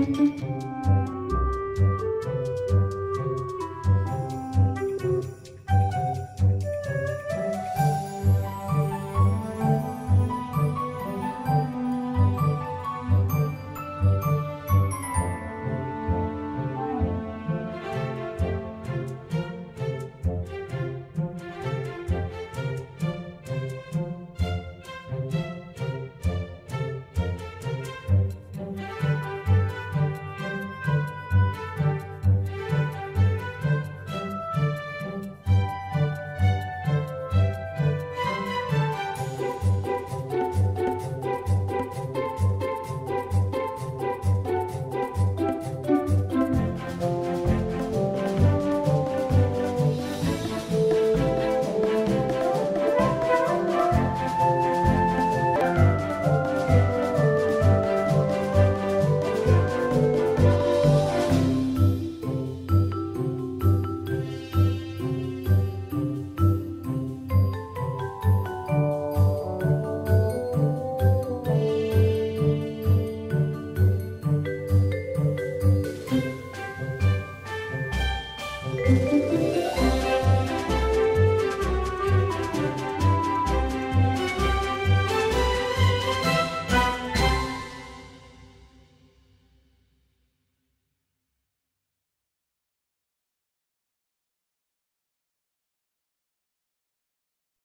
Música